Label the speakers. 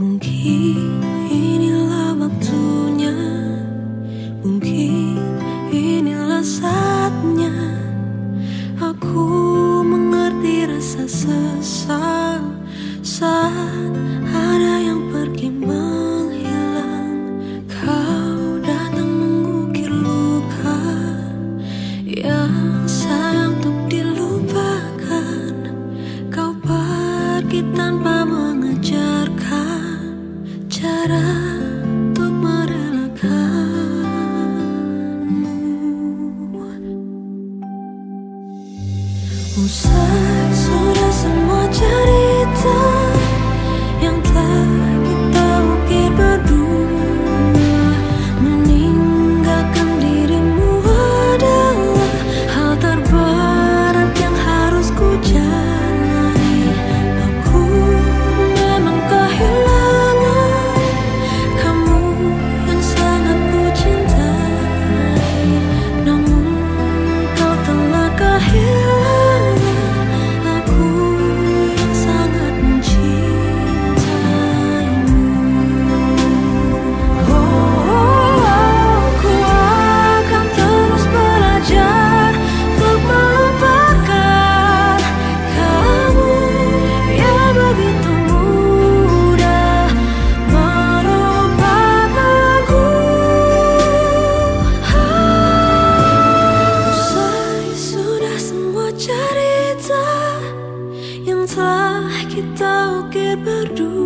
Speaker 1: Mungkin inilah waktunya. Mungkin inilah saatnya. Aku mengerti rasa sesal Saat ada yang pergi menghilang. Kau datang mengukir luka Yang sayang untuk dilupakan. Kau pergi tanpa mengejutkan 不深。Kita ukir berdua